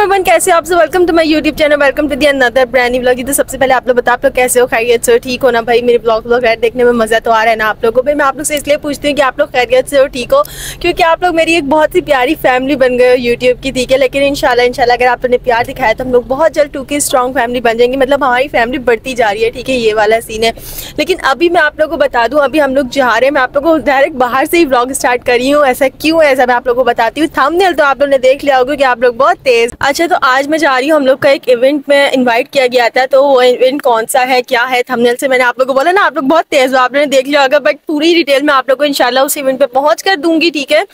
Everyone कैसे आप सब? Welcome to my YouTube channel welcome to the another brand new vlog तो सबसे पहले आप लोग बताओ, आप लोग कैसे हो? खैरियत से हो? ठीक हो ना भाई? मेरे ब्लॉग व्लॉग देखने में मज़ा तो आ रहा है ना आप लोगों को। भाई, मैं आप लोग से इसलिए पूछती हूँ कि आप लोग खैरियत से हो, ठीक हो? क्योंकि आप लोग मेरी एक बहुत ही प्यारी फैमिली बन गए हो यूट्यूब की, ठीक है? लेकिन इनशाला इनशाला अगर आप लोगों ने प्यार दिखाया तो हम लोग बहुत जल्द टू की स्ट्रॉन्ग फैमिली बन जाएँगे। मतलब हमारी फैमिली बढ़ती जा रही है, ठीक है? ये वाला सीन है। लेकिन अभी मैं आप लोग को बता दूँ, अभी हम लोग जा रहे हैं। मैं आप लोग को डायरेक्ट बाहर से ही ब्लॉग स्टार्ट करी हूँ। ऐसा क्यों है? ऐसा मैं आप लोग को बताती हूँ। थंबनेल तो आप लोग ने देख लिया होगा कि आप लोग बहुत तेज अच्छा तो आज मैं जा रही हूँ, हम लोग का एक इवेंट में इनवाइट किया गया था तो वो इवेंट कौन सा है, क्या है थंबनेल से मैंने आप लोगों को बोला ना, आप लोग बहुत तेज हो आप लोगों ने देख लिया होगा बट पूरी डिटेल में आप लोग को इनशाला उस इवेंट पे पहुँच कर दूँगी, ठीक है?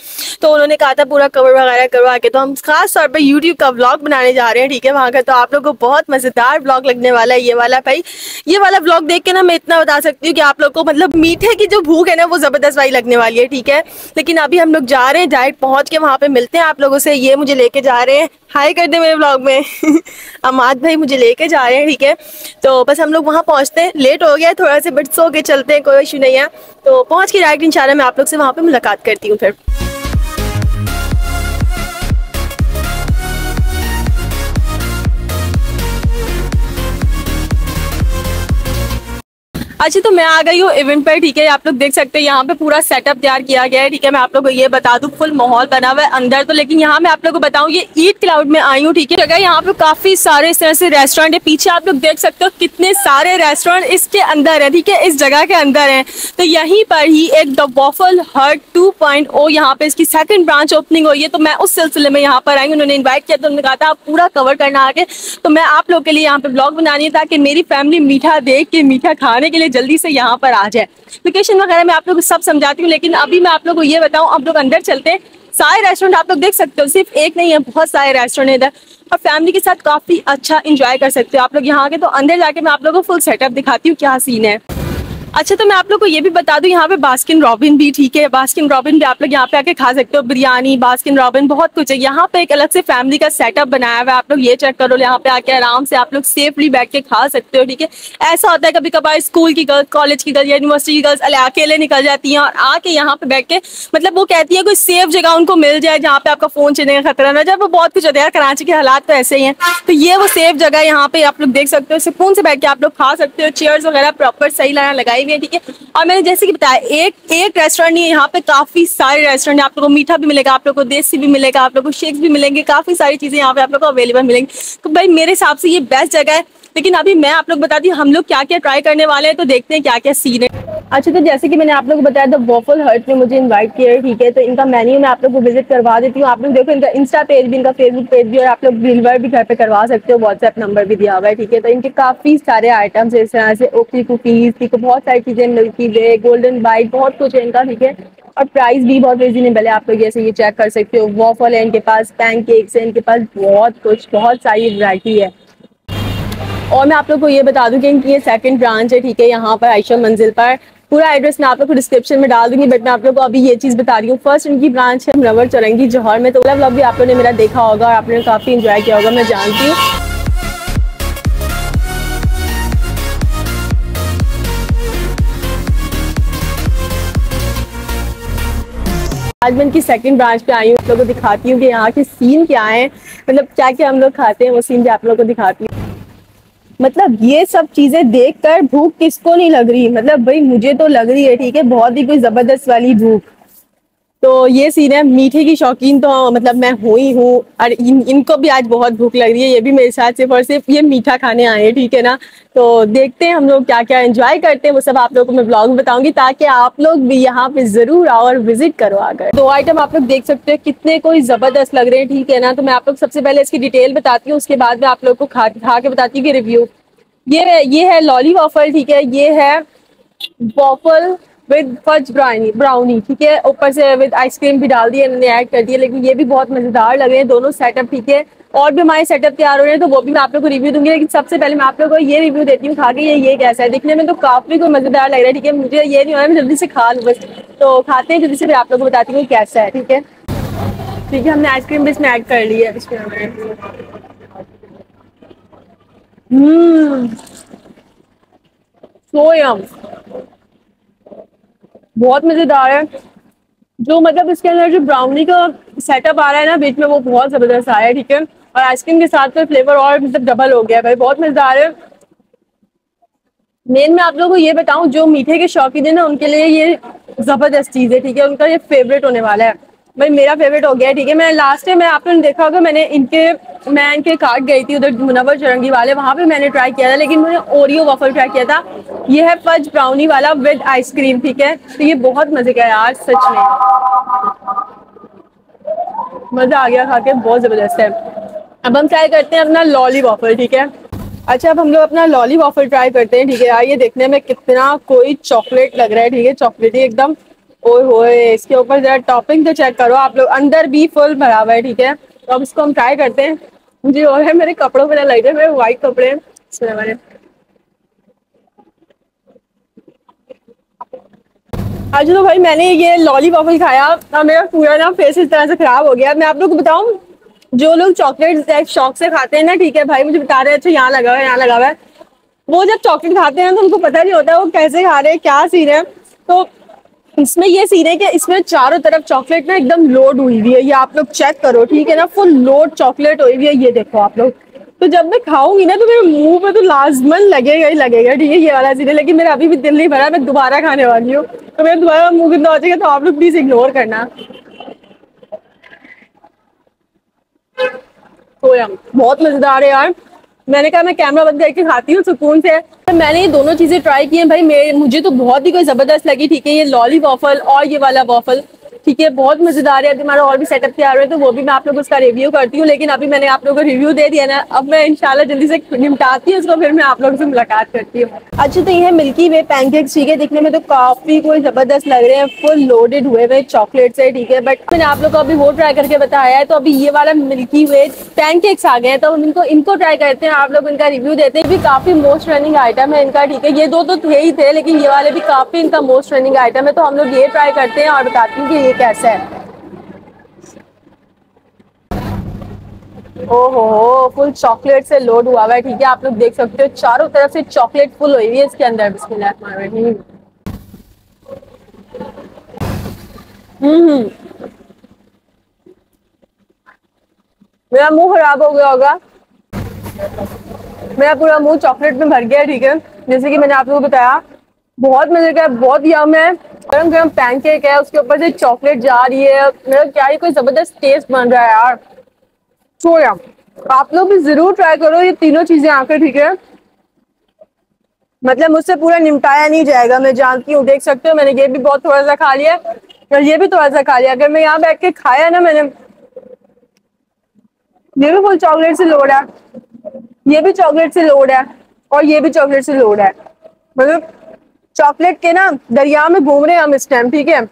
तो उन्होंने कहा था पूरा कवर वगैरह करवा के तो हम खास तौर पर यूट्यूब का ब्लॉग बनाने जा रहे हैं, ठीक है, वहाँ का तो आप लोग को बहुत मज़ेदार ब्लॉग लगने वाला है, ये वाला भाई, ये वाला ब्लॉग देख के ना मैं इतना बता सकती हूँ कि आप लोग को मतलब मीठे की जो भूख है ना, वो ज़बरदस्त वाली लगने वाली है, ठीक है? लेकिन अभी हम लोग जा रहे हैं डायरेक्ट पहुँच के वहाँ पे मिलते हैं आप लोगों से, ये मुझे लेके जा रहे हैं। हाई कर दे मेरे ब्लॉग में। अमाद भाई मुझे लेके जा रहे हैं, ठीक है? तो बस हम लोग वहाँ पहुँचते हैं। लेट हो गया थोड़ा से बट सो के चलते हैं, कोई इशू नहीं है। तो पहुँच के डायरेक्ट इंशाल्लाह मैं आप लोग से वहाँ पे मुलाकात करती हूँ फिर। अच्छा तो मैं आ गई हूँ इवेंट पर, ठीक है? आप लोग देख सकते हैं, यहाँ पे पूरा सेटअप तैयार किया गया है, ठीक है? मैं आप लोग को ये बता दूँ फुल माहौल बना हुआ है अंदर तो लेकिन यहाँ मैं आप लोग को बताऊँ, ये ईट क्लाउड में आई हूँ, ठीक है? जगह यहाँ पे काफ़ी सारे इस तरह से रेस्टोरेंट है। पीछे आप लोग देख सकते हो कितने सारे रेस्टोरेंट इसके अंदर है, ठीक है? इस जगह के अंदर है। तो यहीं पर ही एक the waffle hurt two point o यहाँ पे इसकी सेकंड ब्रांच ओपनिंग हुई है। तो मैं उस सिलसिले में यहाँ पर आई उन्होंने इन्वाइट किया तो उन्होंने कहा था पूरा कवर करना आगे। तो मैं आप लोग के लिए यहाँ पे ब्लॉग बनानी है, ताकि मेरी फैमिली मीठा देख के, मीठा खाने के लिए जल्दी से यहाँ पर आ जाए। लोकेशन वगैरह मैं आप लोग सब समझाती हूँ, लेकिन अभी मैं आप लोग को ये बताऊँ, आप लोग अंदर चलते हैं। सारे रेस्टोरेंट आप लोग देख सकते हो, सिर्फ़ एक नहीं है, बहुत सारे रेस्टोरेंट इधर। और फैमिली के साथ काफ़ी अच्छा इंजॉय कर सकते हो। आप लोग यहाँ आके तो अंदर जाके मैं आप लोगों को फुल सेटअप दिखाती हूँ क्या सीन है। अच्छा तो मैं आप लोग को ये भी बता दूँ, यहाँ पे बास्किन रॉबिन भी ठीक है। बास्किन रॉबिन भी आप लोग यहाँ पे आके खा सकते हो। बिरयानी, बास्किन रॉबिन बहुत कुछ है। यहाँ पे एक अलग से फैमिली का सेटअप बनाया हुआ है। आप लोग ये चेक करो, यहाँ पे आके आराम से आप लोग सेफली बैठ के खा सकते हो, ठीक है? ऐसा होता है कभी कभार स्कूल की गर्ल्स कॉलेज की गर्ल्स यूनिवर्सिटी की गर्ल्स अकेले निकल जाती है और आके यहाँ पे बैठ के मतलब वो कहती है, कोई सेफ़ जगह उनको मिल जाए जहाँ पे आपका फ़ोन चलने का खतरा ना जाए वो बहुत कुछ होता है कराची के हालात तो ऐसे ही है। तो ये वो सेफ़ जगह यहाँ पे आप लोग देख सकते हो। सुकून से बैठ के आप लोग खा सकते हो। चेयर्स वगैरह प्रॉपर सही लगाई हुई है ठीक है? और मैंने जैसे कि बताया, एक एक रेस्टोरेंट नहीं है, यहाँ पे काफ़ी सारे रेस्टोरेंट आप लोग को मीठा भी मिलेगा, आप लोग को देसी भी मिलेगा, आप लोग को शेक्स भी मिलेंगे, काफ़ी सारी चीज़ें यहाँ पे आप लोग को अवेलेबल मिलेंगी। तो भाई, मेरे हिसाब से ये बेस्ट जगह है। लेकिन अभी मैं आप लोग बताती हूँ हम लोग क्या क्या ट्राई करने वाले हैं तो देखते हैं क्या क्या सीन है। अच्छा तो जैसे कि मैंने आप लोगों को बताया था वॉफल हर्ट ने मुझे इनवाइट किया है, ठीक है? तो इनका मेन्यू मैं आप लोग को विज़िट करवा देती हूँ। आप लोग देखो, इनका इंस्टा पेज भी, इनका फेसबुक पेज भी और आप लोग डिलीवर भी घर पे करवा सकते हो। व्हाट्सएप नंबर भी दिया हुआ है, ठीक है? तो इनके काफ़ी सारे आइटम्स इस तरह से ओपी कुकीज ठीक है? बहुत सारी चीज़ें मिल्की वे गोल्डन बाइट बहुत कुछ है इनका, ठीक है? और प्राइस भी बहुत रीजनेबल है, आप लोग जैसे ये चेक कर सकते हो। वॉफल है इनके पास पैनकेक्स है इनके पास, बहुत कुछ, बहुत सारी वैरायटी है। और मैं आप लोग को ये बता दूँ कि इनकी ये सेकंड ब्रांच है, ठीक है? यहाँ पर आयशा मंजिल पर। पूरा एड्रेस मैं आप लोग को डिस्क्रिप्शन में डाल दूँगी बट मैं आप लोग को अभी ये चीज़ बता रही हूँ। फ़र्स्ट इनकी ब्रांच है नवर चौरंगी, जौहर में। तो वाला ब्लॉग भी आप लोगों ने मेरा देखा होगा और आपने काफ़ी इंजॉय किया होगा, मैं जानती हूँ। आज मैं इनकी सेकंड ब्रांच पे आई हूँ, आप लोगों को दिखाती हूँ कि यहाँ के सीन क्या है। मतलब क्या क्या हम लोग खाते हैं, वो सीन भी आप लोगों को दिखाती हूँ। मतलब ये सब चीज़ें देखकर भूख किसको नहीं लग रही? मतलब भाई मुझे तो लग रही है, ठीक है? बहुत ही कोई ज़बरदस्त वाली भूख। तो ये सीन है। मीठे की शौकीन तो मतलब मैं हुई हूँ और इन, इनको भी आज बहुत भूख लग रही है। ये भी मेरे साथ सिर्फ़ और सिर्फ़ ये मीठा खाने आए हैं ठीक है ना? तो देखते हैं हम लोग क्या क्या एंजॉय करते हैं। वो सब आप लोगों को मैं ब्लॉग में बताऊँगी ताकि आप लोग भी यहाँ पे ज़रूर आओ और विज़िट करो आकर। दो आइटम आप लोग देख सकते हो। कितने कोई ज़बरदस्त लग रहे हैं ठीक है ना? तो मैं आप लोग सबसे पहले इसकी डिटेल बताती हूँ। उसके बाद में आप लोग को खा खा के बताती हूँ कि रिव्यू ये ये है लॉली वॉफल ठीक है? ये है waffle with fudge brownie brownie ठीक है? ऊपर से विद आइसक्रीम भी डाल दिया इन्होंने ऐड कर दिया लेकिन ये भी बहुत मज़ेदार लग रहे हैं दोनों सेटअप ठीक है? और भी हमारे सेटअप तैयार हो रहे हैं तो वो भी मैं आप लोग को रिव्यू दूँगी, लेकिन सबसे पहले मैं आप लोग को ये रिव्यू देती हूँ, खा के ये ये कैसा है? दिखने में तो काफ़ी कोई मज़ेदार लग रहा है, ठीक है? मुझे ये नहीं हो रहा मैं जल्दी से खा लूँ बस। तो खाते हैं, जल्दी से फिर आप लोग को बताती हूँ कैसा है, ठीक है? ठीक है, हमने आइसक्रीम भी इसमें ऐड कर ली है हम्म सोयम बहुत मज़ेदार है। जो मतलब इसके अंदर जो ब्राउनी का सेटअप आ रहा है ना बीच में वो बहुत ज़बरदस्त आया है, ठीक है? और आइसक्रीम के साथ तो फ्लेवर और मतलब डबल हो गया भाई, बहुत मज़ेदार है। मेन मैं आप लोगों को ये बताऊँ, जो मीठे के शौकीन है ना, उनके लिए ये ज़बरदस्त चीज़ है, ठीक है? उनका ये फेवरेट होने वाला है। भाई, मेरा फेवरेट हो गया, ठीक है? मैं लास्ट टाइम मैं आप लोगों ने देखा होगा, मैंने इनके, मैं इनके कार्ड गई थी उधर मुनवर चरंगी वाले, वहाँ पे मैंने ट्राई किया था, लेकिन मैंने ओरियो वफल ट्राई किया था। ये है फज ब्राउनी वाला विद आइसक्रीम ठीक है? तो ये बहुत मज़े का यार, सच में। मज़ा आ गया खा के बहुत ज़बरदस्त है। अब हम ट्राई करते हैं अपना लॉली वॉफल ठीक है? अच्छा अब हम लोग अपना लॉली वॉफल ट्राई करते हैं, ठीक है? यार, ये देखने में कितना कोई चॉकलेट लग रहा है, ठीक है? चॉकलेटी एकदम। ओए होए, इसके ऊपर जरा टॉपिंग तो चेक करो, आप लोग अंदर भी फुल भरा हुआ है, ठीक है? तो अब इसको हम ट्राई करते हैं। मुझे और है, मेरे कपड़ों पर रहे हैं, मेरे व्हाइट कपड़े हैं। आज तो भाई मैंने ये लॉली वॉफल खाया। और मेरा पूरा ना फेस इस तरह से खराब हो गया। मैं आप लोग को बताऊँ, जो लोग चॉकलेट शौक से खाते हैं ना, ठीक है भाई, मुझे बता रहे हैं अच्छा यहाँ लगा हुआ है, यहाँ लगा हुआ है। वो जब चॉकलेट खाते हैं तो उनको पता नहीं होता है वो कैसे खा रहे हैं, क्या सीन है। तो इसमें ये सीन है कि इसमें चारों तरफ़ चॉकलेट ना एकदम लोड हुई हुई है। ये आप लोग चेक करो, ठीक है ना? फुल लोड चॉकलेट हुई हुई है, ये देखो आप लोग। तो जब मैं खाऊँगी ना तो मेरे मुँह पे तो लाजमन लगेगा ही लगेगा, ठीक है? ये वाला सीन है। लेकिन मेरा अभी भी दिल नहीं भरा, मैं दोबारा खाने वाली हूँ। तो मेरा दोबारा मुँह कितना हो जाएगा तो आप लोग प्लीज़ इग्नोर करना। तो बहुत मज़ेदार है यार। मैंने कहा मैं कैमरा बंद करके खाती हूँ, सुकून से। मैंने ये दोनों चीज़ें ट्राई की हैं। भाई, मेरे, मुझे तो बहुत ही कोई ज़बरदस्त लगी, ठीक है, ये लॉली वॉफल और ये वाला वॉफल ठीक है, बहुत मज़ेदार है। अभी हमारा और भी सेटअप तैयार है तो वो भी मैं आप लोगों उसका रिव्यू करती हूँ, लेकिन अभी मैंने आप लोगों को रिव्यू दे दिया ना, अब मैं इंशाल्लाह जल्दी से निपटाती हूँ उसको, फिर मैं आप लोगों से मुलाकात करती हूँ। अच्छा तो ये मिल्की वे पैनकेक्स ठीक है? दिखने में तो काफ़ी कोई ज़बरदस्त लग रहे हैं फुल लोडेड हुए हुए चॉकलेट से, ठीक है? बट मैंने आप लोग को अभी वो ट्राई करके बताया है तो अभी ये वाला मिल्की वे पैनकेक्स आ गए हैं तो हम इनको इनको ट्राई करते हैं, आप लोग इनका रिव्यू देते हैं। भी काफ़ी मोस्ट रनिंग आइटम है इनका, ठीक है? ये दो तो थे ही थे, लेकिन ये वाले भी काफ़ी इनका मोस्ट रनिंग आइटम है तो हम लोग ये ट्राई करते हैं और बताते हैं कि कैसा है ओहो फुल चॉकलेट से लोड हुआ हुआ है ठीक है आप लोग देख सकते हो चारों तरफ़ से चॉकलेट फुल हुई है इसके अंदर हम्म, हम्म. मेरा मुँह खराब हो गया होगा. मेरा पूरा मुँह चॉकलेट में भर गया ठीक है. जैसे कि मैंने आप लोगों को बताया बहुत मज़े का बहुत यम है. गरम गरम पैनकेक है, उसके ऊपर से चॉकलेट जा रही है। मेरा क्या ही कोई ज़बरदस्त टेस्ट बन रहा है यार। सोया, आप लोग भी ज़रूर ट्राई करो, ये तीनों चीज़ें आकर ठीक है। मतलब मुझसे पूरा निपटाया नहीं जाएगा, मैं जानती हूँ, देख सकते हो, मैंने ये भी बहुत थोड़ा सा खा लिया और ये भी थोड़ा सा खा लिया अगर मैं यहाँ बैठ के खाया ना मैंने, ये भी फुल चॉकलेट से लोड है। ये भी चॉकलेट से लोड है, और ये भी चॉकलेट से लोड है। मतलब चॉकलेट के ना दरिया में घूम रहे हैं हम इस टाइम ठीक है?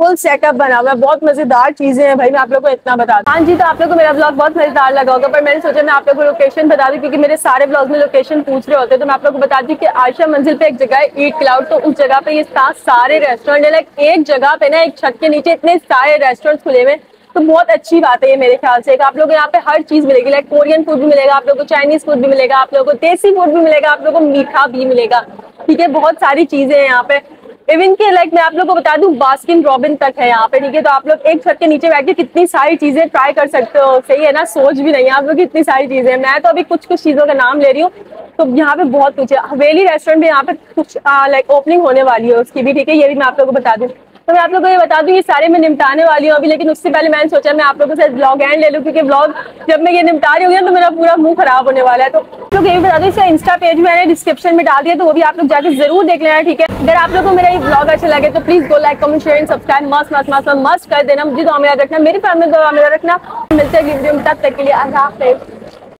फुल सेटअप बना हुआ है, बहुत मज़ेदार चीज़ें हैं भाई, मैं आप लोग को इतना बता दूँ। हाँ जी तो आप लोग को मेरा ब्लॉग बहुत मज़ेदार लगा होगा, पर मैंने सोचा मैं आप लोग को लोकेशन बता दूँ, क्योंकि मेरे सारे ब्लॉग में लोकेशन पूछ रहे होते हैं तो मैं आप लोग को बता दी कि आयशा मंजिल पे एक जगह है ईट क्लाउड तो उस जगह पे ये सारे रेस्टोरेंट है लाइक एक जगह पे ना एक छत के नीचे इतने सारे रेस्टोरेंट खुले हुए तो बहुत अच्छी बात है ये मेरे ख्याल से। आप लोग यहाँ पे हर चीज़ मिलेगी लाइक कोरियन फ़ूड भी मिलेगा, आप लोग को चाइनीज़ फ़ूड भी मिलेगा, आप लोग को देसी फ़ूड भी मिलेगा, आप लोग को मीठा भी मिलेगा। ठीक है, बहुत सारी चीज़ें हैं यहाँ पे। इवन के लाइक मैं आप लोग को बता दूँ बास्किन रॉबिन तक है यहाँ पे, ठीक है? तो आप लोग एक छत के नीचे बैठ के कितनी सारी चीज़ें ट्राई कर सकते हो, सही है ना? सोच भी नहीं है आप लोग इतनी सारी चीज़ें मैं तो अभी कुछ कुछ चीज़ों का नाम ले रही हूँ तो यहाँ पे बहुत कुछ है। हवेली रेस्टोरेंट भी यहाँ पे कुछ लाइक ओपनिंग होने वाली है उसकी भी, ठीक है? ये भी मैं आप लोग को बता दूँ। तो मैं आप लोगों को ये बता दूँ, ये सारे मैं निपटाने वाली हूँ अभी, लेकिन उससे पहले मैंने सोचा मैं आप लोगों से ब्लॉग एंड ले लूँ, क्योंकि ब्लॉग जब मैं ये निपटा रही हूँ तो मेरा पूरा मुँह खराब होने वाला है। तो लोग ये बता दूँ, इसका इंस्टा पेज मैंने डिस्क्रिप्शन में डाल दिया तो वो भी आप लोग जाकर ज़रूर देख लेना, ठीक है? अगर आप लोगों को मेरा ये ब्लॉग अच्छा लगे तो please go like comment share subscribe मस्त मस्त मस्त मस्त कर देना। मुझे तो मेरा रखना, मेरी फैमिली को मेरा रखना। मिलते हैं तब तक के लिए अल्लाह हाफिज़।